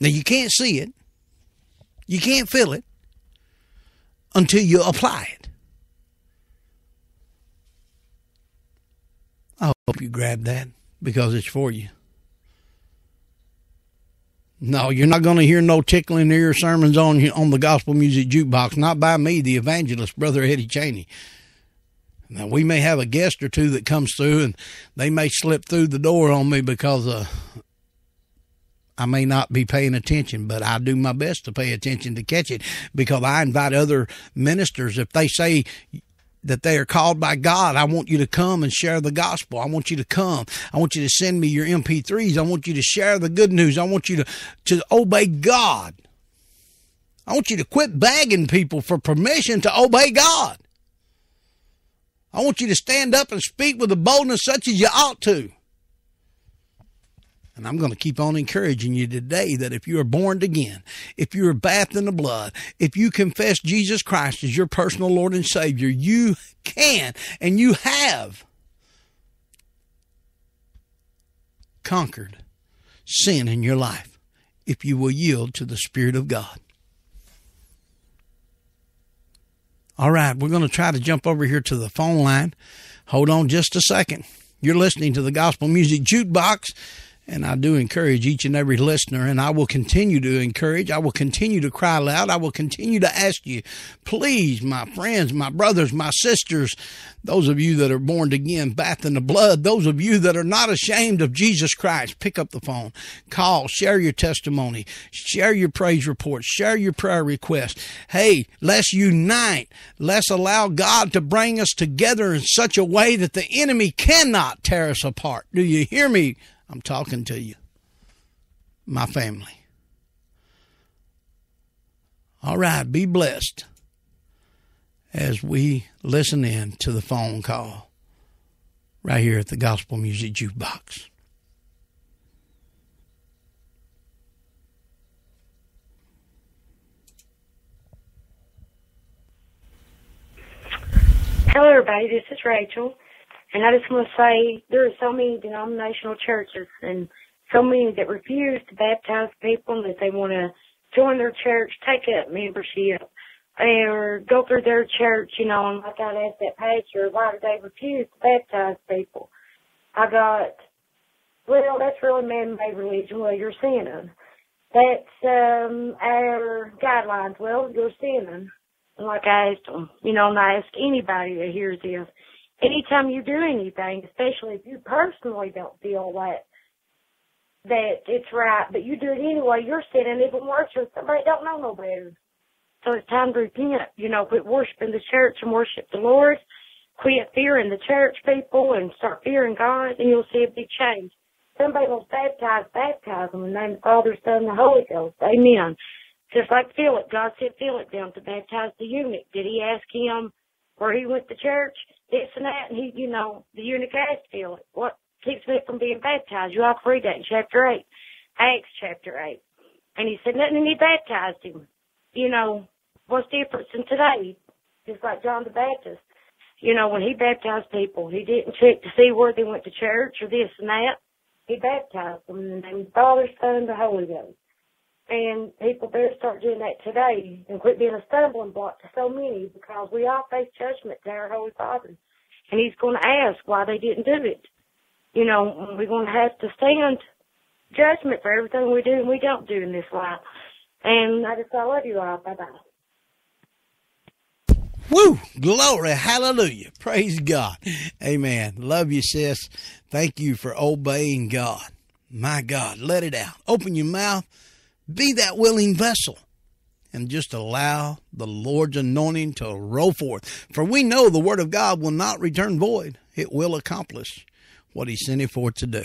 Now, you can't see it, you can't feel it until you apply it. I hope you grab that because it's for you. No, you're not going to hear no tickling ear sermons on on the gospel music jukebox. Not by me, the evangelist, Brother Eddie Chaney. Now we may have a guest or two that comes through, and they may slip through the door on me because uh, I may not be paying attention, but I do my best to pay attention to catch it because I invite other ministers if they say that they are called by God. I want you to come and share the gospel. I want you to come. I want you to send me your MP3s. I want you to share the good news. I want you to, to obey God. I want you to quit begging people for permission to obey God. I want you to stand up and speak with a boldness such as you ought to. And I'm going to keep on encouraging you today that if you are born again, if you are bathed in the blood, if you confess Jesus Christ as your personal Lord and Savior, you can and you have conquered sin in your life if you will yield to the Spirit of God. All right, we're going to try to jump over here to the phone line. Hold on just a second. You're listening to the Gospel Music Jukebox. And I do encourage each and every listener, and I will continue to encourage. I will continue to cry loud. I will continue to ask you, please, my friends, my brothers, my sisters, those of you that are born again, bathed in the blood, those of you that are not ashamed of Jesus Christ, pick up the phone, call, share your testimony, share your praise report, share your prayer request. Hey, let's unite. Let's allow God to bring us together in such a way that the enemy cannot tear us apart. Do you hear me? I'm talking to you, my family. All right, be blessed as we listen in to the phone call right here at the Gospel Music Jukebox. Hello, everybody. This is Rachel. And I just want to say there are so many denominational churches and so many that refuse to baptize people that they want to join their church, take up membership, or go through their church, you know, and like I asked that pastor, why do they refuse to baptize people? I got, well, that's really man-made religion. Well, you're sinning. That's um our guidelines. Well, you're sinning. And like I asked them, you know, and I ask anybody that hears this, anytime you do anything, especially if you personally don't feel that that it's right, but you do it anyway, you're sinning even worse than somebody don't know no better. So it's time to repent, you know, quit worshiping the church and worship the Lord. Quit fearing the church people and start fearing God and you'll see a big change. Somebody wants baptized, baptize them in the name of the Father, Son, and the Holy Ghost. Amen. Just like Philip, God sent Philip down to baptize the eunuch. Did he ask him where he went to church? This and that, and he, you know, the eunuch asked Philip, what keeps me from being baptized? You all read that in chapter 8, Acts chapter 8. And he said nothing, and he baptized him. You know, what's the difference in today? Just like John the Baptist. You know, when he baptized people, he didn't check to see where they went to church or this and that. He baptized them in the name of the Father, Son, and the Holy Ghost. And people better start doing that today and quit being a stumbling block to so many because we all face judgment to our Holy Father. And He's going to ask why they didn't do it. You know, we're going to have to stand judgment for everything we do and we don't do in this life. And I just I love you all. Bye bye. Woo! Glory! Hallelujah! Praise God! Amen. Love you, sis. Thank you for obeying God. My God, let it out. Open your mouth be that willing vessel and just allow the Lord's anointing to roll forth. For we know the word of God will not return void. It will accomplish what he sent it for to do.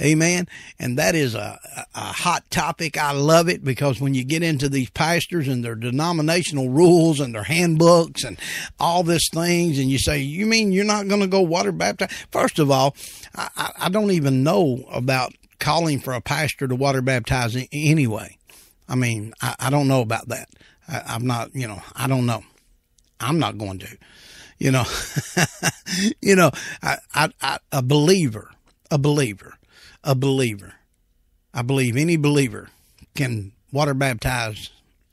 Amen. And that is a, a hot topic. I love it because when you get into these pastors and their denominational rules and their handbooks and all these things, and you say, you mean you're not going to go water baptize? First of all, I, I don't even know about calling for a pastor to water baptize anyway. I mean, I, I don't know about that. I, am not, you know, I don't know. I'm not going to, you know, you know, I, I, I, a believer, a believer, a believer. I believe any believer can water baptize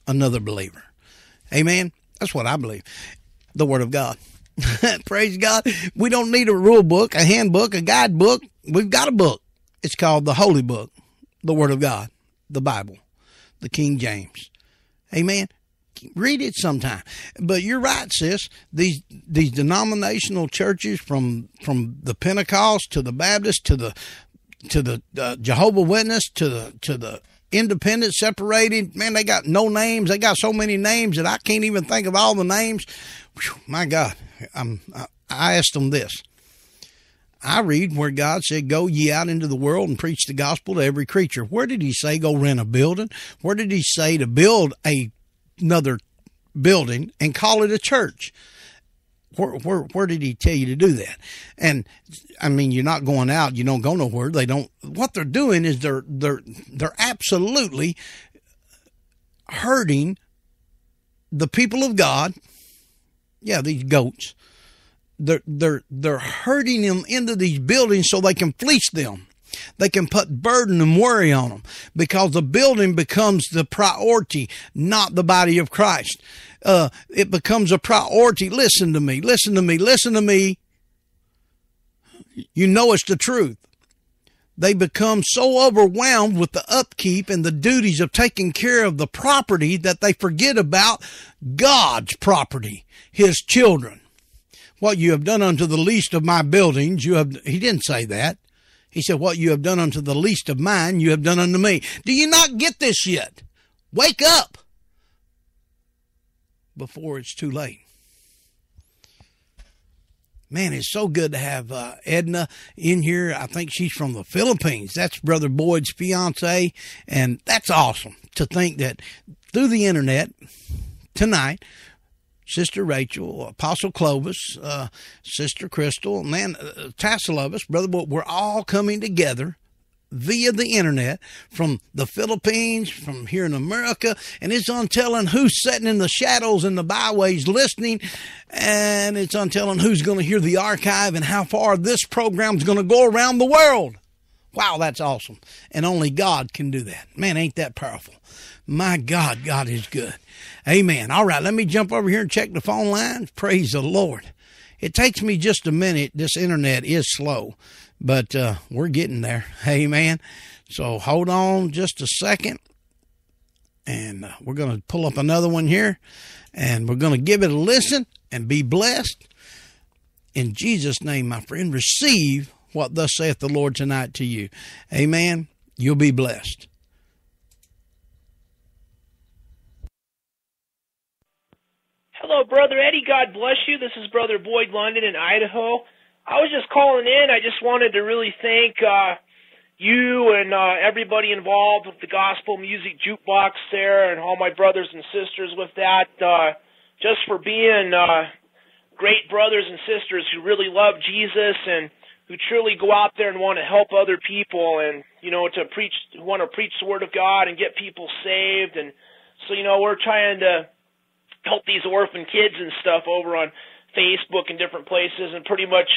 another believer. Amen. That's what I believe. The Word of God. Praise God. We don't need a rule book, a handbook, a guidebook. We've got a book. It's called the Holy Book, the Word of God, the Bible, the King James. Amen. Read it sometime. But you're right, sis. These these denominational churches from from the Pentecost to the Baptist to the to the uh, Jehovah Witness to the to the independent, separated. Man, they got no names. They got so many names that I can't even think of all the names. Whew, my God, I'm, I asked them this. I read where God said, Go ye out into the world and preach the gospel to every creature. Where did he say go rent a building? Where did he say to build a, another building and call it a church? Where, where, where did he tell you to do that? And I mean, you're not going out. You don't go nowhere. They don't. What they're doing is they're they're they're absolutely hurting the people of God. Yeah, these goats. They're they're they're hurting them into these buildings so they can fleece them. They can put burden and worry on them because the building becomes the priority, not the body of Christ. Uh, it becomes a priority. Listen to me. Listen to me. Listen to me. You know it's the truth. They become so overwhelmed with the upkeep and the duties of taking care of the property that they forget about God's property, His children. What you have done unto the least of my buildings, you have, he didn't say that. He said, What you have done unto the least of mine, you have done unto me. Do you not get this yet? Wake up before it's too late. Man, it's so good to have uh, Edna in here. I think she's from the Philippines. That's Brother Boyd's fiance, and that's awesome to think that through the internet tonight, Sister Rachel, Apostle Clovis, uh, Sister Crystal, man, uh, tassel of us, Brother Boyd, we're all coming together via the internet from the Philippines, from here in America, and it's on telling who's sitting in the shadows in the byways listening, and it's on telling who's going to hear the archive and how far this program's going to go around the world. Wow, that's awesome. And only God can do that. Man, ain't that powerful. My God, God is good. Amen. All right, let me jump over here and check the phone lines. Praise the Lord. It takes me just a minute. This internet is slow but uh, we're getting there. Amen. So hold on just a second. And uh, we're going to pull up another one here. And we're going to give it a listen and be blessed. In Jesus' name, my friend, receive what thus saith the Lord tonight to you. Amen. You'll be blessed. Hello, Brother Eddie. God bless you. This is Brother Boyd London in Idaho. I was just calling in. I just wanted to really thank uh, you and uh, everybody involved with the gospel music jukebox there, and all my brothers and sisters with that. Uh, just for being uh, great brothers and sisters who really love Jesus and who truly go out there and want to help other people, and you know to preach, who want to preach the word of God and get people saved. And so you know we're trying to help these orphan kids and stuff over on Facebook and different places, and pretty much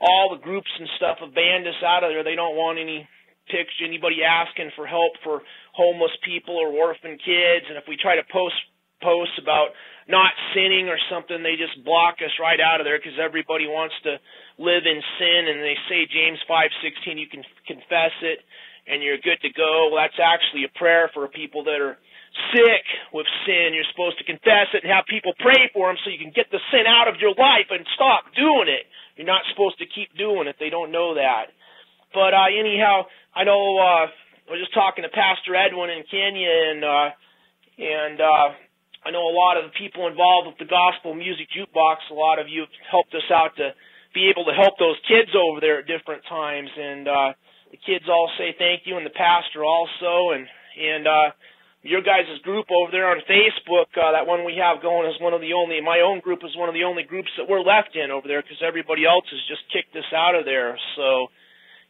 all the groups and stuff have banned us out of there. They don't want any picture anybody asking for help for homeless people or orphan kids. And if we try to post posts about not sinning or something, they just block us right out of there because everybody wants to live in sin. And they say James five sixteen, you can confess it and you're good to go. Well, that's actually a prayer for people that are sick with sin. You're supposed to confess it and have people pray for them so you can get the sin out of your life and stop doing it. You're not supposed to keep doing it. They don't know that. But uh, anyhow, I know uh, I was just talking to Pastor Edwin in Kenya, and uh, and uh, I know a lot of the people involved with the gospel music jukebox. A lot of you have helped us out to be able to help those kids over there at different times, and uh, the kids all say thank you, and the pastor also, and and uh, your guys' group over there on Facebook, uh, that one we have going is one of the only, my own group is one of the only groups that we're left in over there because everybody else has just kicked us out of there. So,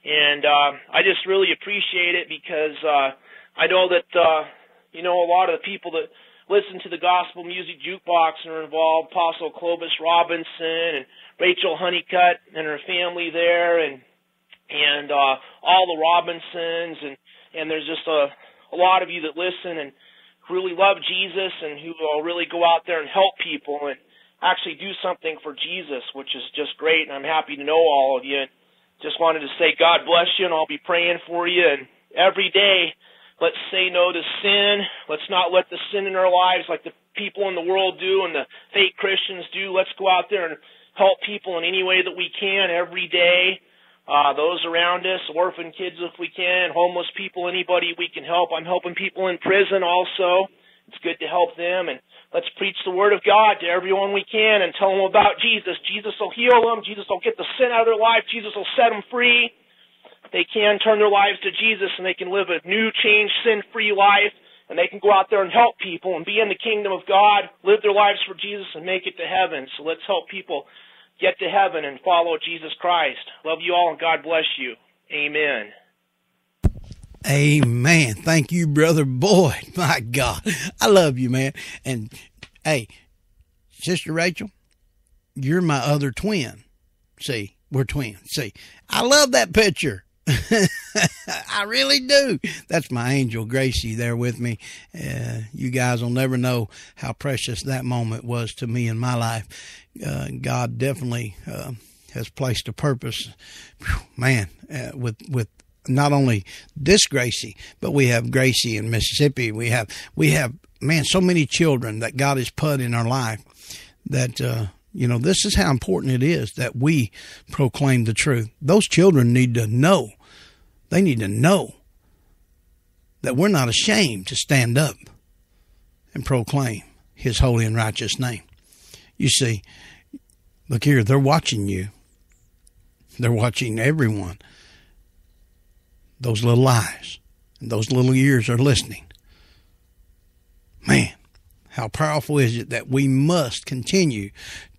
and, uh, I just really appreciate it because, uh, I know that, uh, you know, a lot of the people that listen to the gospel music jukebox and are involved, Apostle Clovis Robinson and Rachel Honeycutt and her family there and, and, uh, all the Robinsons and, and there's just a, a lot of you that listen and really love Jesus and who will really go out there and help people and actually do something for Jesus, which is just great. And I'm happy to know all of you. And just wanted to say God bless you, and I'll be praying for you. And every day, let's say no to sin. Let's not let the sin in our lives like the people in the world do and the fake Christians do. Let's go out there and help people in any way that we can every day. Uh, those around us, orphan kids if we can, homeless people, anybody we can help. I'm helping people in prison also. It's good to help them and let's preach the word of God to everyone we can and tell them about Jesus. Jesus will heal them. Jesus will get the sin out of their life. Jesus will set them free. They can turn their lives to Jesus and they can live a new, changed, sin-free life and they can go out there and help people and be in the kingdom of God, live their lives for Jesus and make it to heaven. So let's help people get to heaven and follow Jesus Christ. Love you all and God bless you. Amen. Amen. Thank you, brother Boyd. My God. I love you, man. And hey, Sister Rachel, you're my other twin. See, we're twins. See, I love that picture. I really do. That's my angel Gracie there with me. Uh, you guys will never know how precious that moment was to me in my life. Uh, God definitely uh, has placed a purpose, Whew, man, uh, with with not only this Gracie, but we have Gracie in Mississippi. We have we have man so many children that God has put in our life that uh, you know, this is how important it is that we proclaim the truth. Those children need to know. They need to know that we're not ashamed to stand up and proclaim his holy and righteous name. You see, look here, they're watching you. They're watching everyone. Those little eyes and those little ears are listening. Man, how powerful is it that we must continue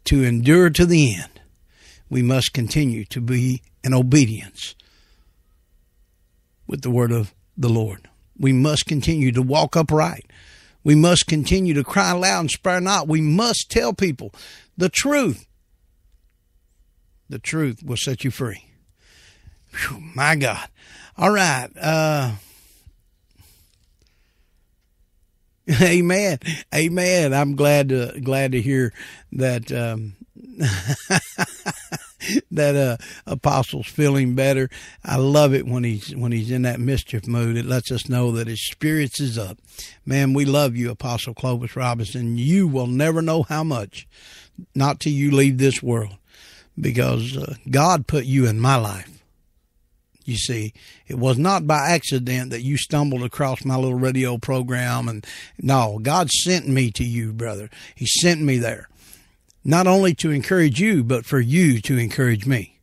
to endure to the end, we must continue to be in obedience with the word of the Lord. We must continue to walk upright. We must continue to cry loud and spare not. We must tell people the truth. The truth will set you free. Whew, my God. All right. Uh, Amen. Amen. I'm glad to glad to hear that um, that uh, apostle's feeling better. I love it when he's when he's in that mischief mood. It lets us know that his spirits is up. Man, we love you, Apostle Clovis Robinson. You will never know how much, not till you leave this world, because uh, God put you in my life. You see, it was not by accident that you stumbled across my little radio program. And no, God sent me to you, brother. He sent me there, not only to encourage you, but for you to encourage me.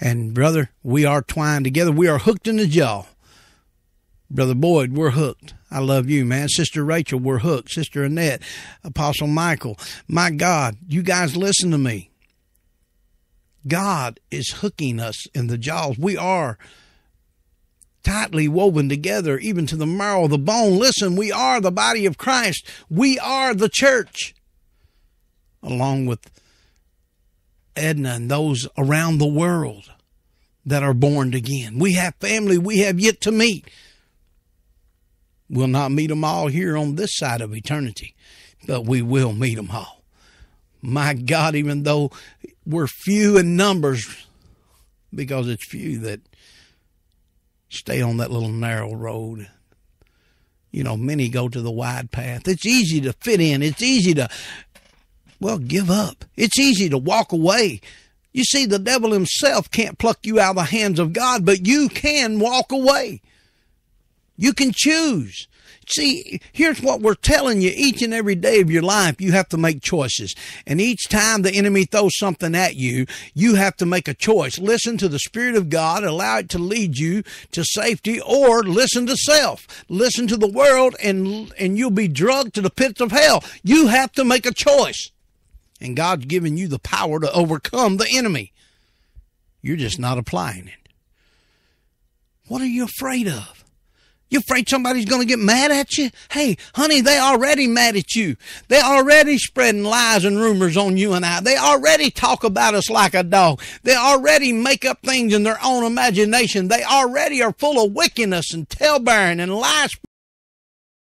And brother, we are twined together. We are hooked in the jaw. Brother Boyd, we're hooked. I love you, man. Sister Rachel, we're hooked. Sister Annette, Apostle Michael. My God, you guys listen to me. God is hooking us in the jaws. We are tightly woven together, even to the marrow of the bone. Listen, we are the body of Christ. We are the church, along with Edna and those around the world that are born again. We have family we have yet to meet. We'll not meet them all here on this side of eternity, but we will meet them all. My God, even though we're few in numbers, because it's few that stay on that little narrow road. You know, many go to the wide path. It's easy to fit in. It's easy to, well, give up. It's easy to walk away. You see, the devil himself can't pluck you out of the hands of God, but you can walk away. You can choose. See, here's what we're telling you each and every day of your life. You have to make choices. And each time the enemy throws something at you, you have to make a choice. Listen to the Spirit of God, allow it to lead you to safety, or listen to self. Listen to the world, and, and you'll be drugged to the pits of hell. You have to make a choice. And God's given you the power to overcome the enemy. You're just not applying it. What are you afraid of? You afraid somebody's going to get mad at you? Hey, honey, they already mad at you. They already spreading lies and rumors on you and I. They already talk about us like a dog. They already make up things in their own imagination. They already are full of wickedness and tale bearing and lies